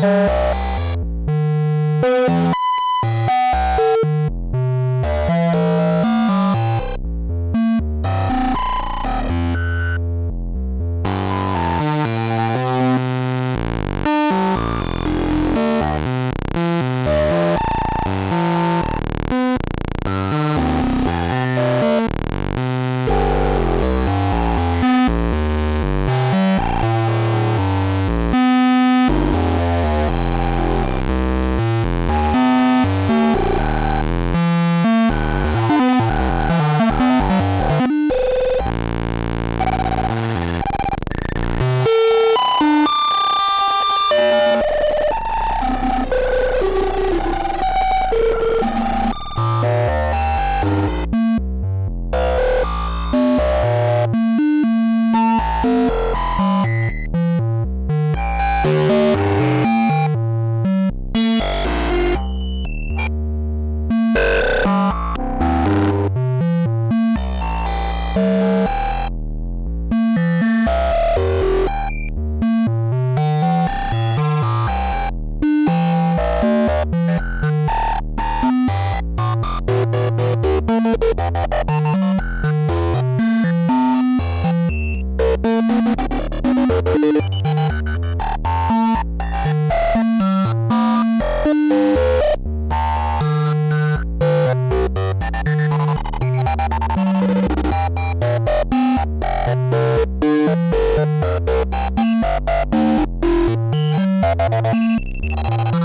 Bye. You. Bye.